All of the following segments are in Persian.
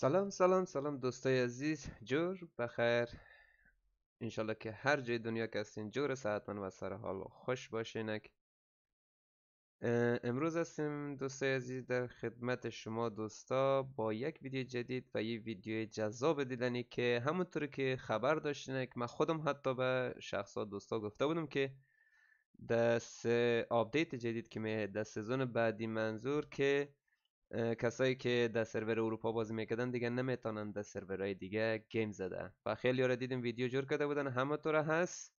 سلام سلام سلام دوستای عزیز. جور بخیر. انشالله که هر جای دنیا که هستین جور صحتمند و سر حال و خوش باشینک. امروز هستیم دوستای عزیز در خدمت شما دوستا با یک ویدیو جدید و یه ویدیو جذاب دیدنی که همونطور که خبر داشتینک من خودم حتی به شخصا دوستا گفته بودم که دست update جدید که می در season بعدی منظور که کسایی که در سرور اروپا بازی می‌کردن دیگه نمی‌تونن در سرورهای دیگه game زده و خیلی را دیدیم ویدیو جور کرده بودن. همه طور هست.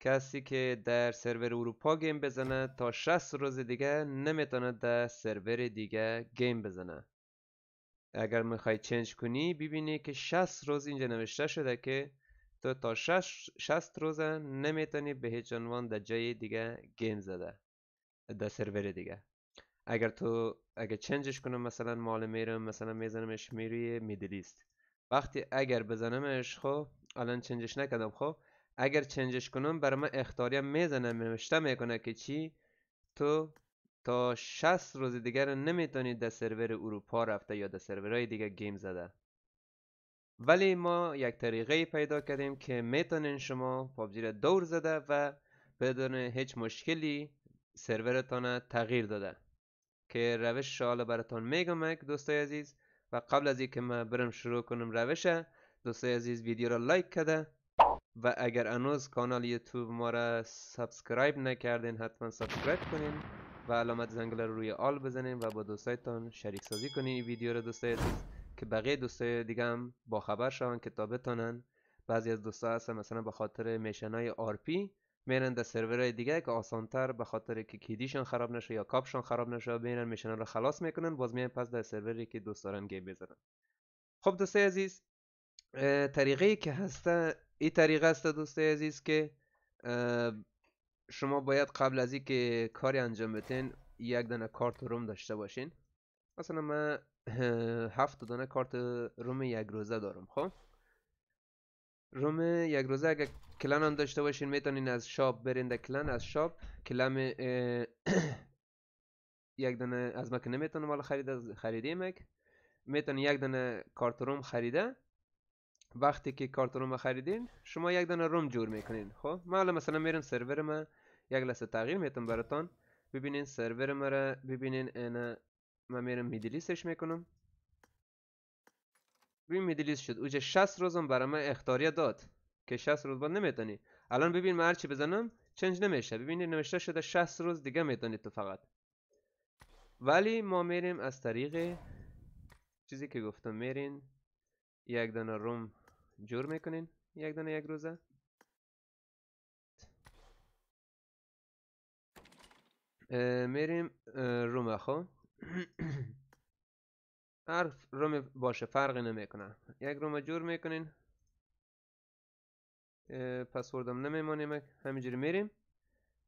کسی که در سرور اروپا game بزنه تا 60 روز دیگه نمی‌تونه در سرور دیگه game بزنه. اگر می‌خوای change کنی ببینی که 60 روز اینجا نوشته شده که تو تا 60 روز نمی‌تونی به هیچ عنوان در جای دیگه game زده در سرور دیگه. اگر تو اگر چنجش کنم مثلا مال میرم مثلا میزنمش می‌روی میدلیست وقتی اگر بزنمش خب الان چنجش نکردم خب اگر چنجش کنم برای من اختاری می‌زنم نوشته می‌کنه که چی؟ تو تا 60 روز دیگر نمی‌تونید در سرور اروپا رفته یا در سرورهای دیگه گیم زده. ولی ما یک طریقه پیدا کردیم که می‌تونین شما پابجی دور زده و بدون هیچ مشکلی سرورتان تغییر داده. که روش حالا براتون میگم دوستای عزیز و قبل از اینکه من برم شروع کنم روش دوستای عزیز ویدیو را لایک کرده و اگر هنوز کانال یوتیوب ما را subscribe نکردین حتما subscribe کنین و علامت زنگل رو روی all بزنین و با دوستایتان شریک سازی کنین این ویدیو را دوستای عزیز که بقیه دوستای دیگه هم با خبر شون که تا بتونن بعضی از دوستا هستن مثلا به خاطر میشن های آر پی میرن در سرورهای دیگه که آسانتر به خاطر که کیدیشون خراب نشه یا کاپشون خراب نشه میرن میشن رو خلاص می‌کنن باز میان پس در سروری که دوست دارن گیم بزنن. خب دوستای عزیز طریقه که هسته این طریقه است دوستای عزیز که شما باید قبل از اینکه کاری انجام بدین یک دانه کارت روم داشته باشین. مثلا من هفت دانه کارت روم یک روزه دارم خب؟ روم یک روزه اگر کلن هم داشته باشین می‌تونین از شاپ برین در کلن از شاپ کلم یک دانه از مک نمی‌تونم مال خرید خریدیم مک. می‌تونین یک دانه کارت روم خریده. وقتی که کارت روم خریدین شما یک دانه روم جور می‌کنین خب؟ ما مثلا میرم سرور ما یک لحظه تغییر می‌تونم براتون. ببینین سرور را ببینین انا من میرم میدلیستش می‌کنم. ببین میدلیست شد. اوجه 60 روزم برای من اختاریه داد. که 60 روز بعد نمی‌تونی الان ببین من هرچی بزنم چنج نمیشه. ببینید نوشته شده 60 روز دیگه می‌تونی تو فقط. ولی ما میریم از طریق چیزی که گفتم. میرین یک دانه روم جور می‌کنین. یک دانه یک روزه. میریم روم خب؟ هر روم باشه فرقی نمی‌کنه. یک روم جور می‌کنین. پسوردم نمیمانیم همینجوری میریم.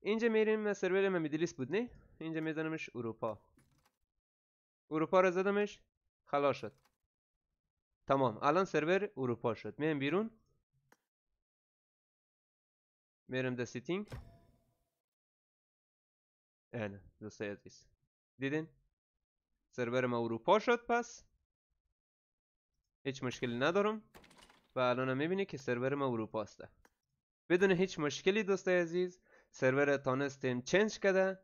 اینجا میریم سرور من میدلیست بود نه؟ اینجا میزنمش اروپا. اروپا رو زدمش خلاص شد. تمام. الان سرور اروپا شد. میریم بیرون. میرم در setting اینه دوستای عزیز. دیدین؟ سرور ما اروپا شد پس هیچ مشکلی ندارم. و الان می‌بینی که سرور ما اروپا است. بدون هیچ مشکلی دوستای عزیز سرور تانستیم change کرده.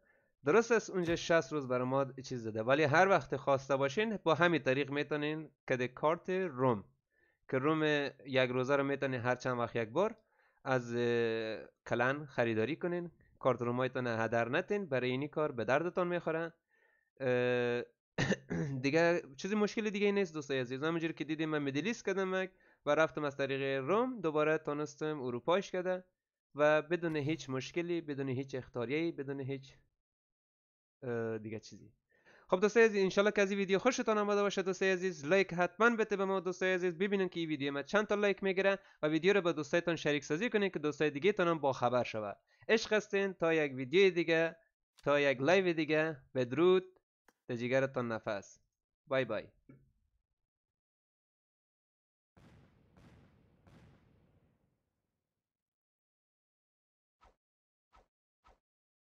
درست است اونجا 60 روز برای ما چیز داده. ولی هر وقت خواسته باشین با همین طریق می‌تونین کد کارت room. که room یک روزه رو می‌تونین هر چند وقت یک بار از clan خریداری کنین. کارت room ایتون هدر نتین برای اینی کار به دردتان می‌خوره. دیگه چیزی مشکل دیگه نیست دوستای عزیز. همونجوری که دیدیم من Middle East کردم و رفتم از طریق room. دوباره تونستم اروپایش کرده و بدون هیچ مشکلی بدون هیچ اخطاریه بدون هیچ دیگه چیزی. خب دوستای عزیز انشالله که از این ویدیو خوشتان آمده باشه. دوستای عزیز لایک حتما بده به ما. دوستای عزیز ببینن که این ویدیو ما چند تا لایک می‌گیره و ویدیو رو با دوستایتان شریک سازی کنین که دوستای دیگه تان با خبر شود. عشق هستین. تا یک ویدیو دیگه تا یک لایو دیگه. بدرود. لجيجارة النفاس باي باي.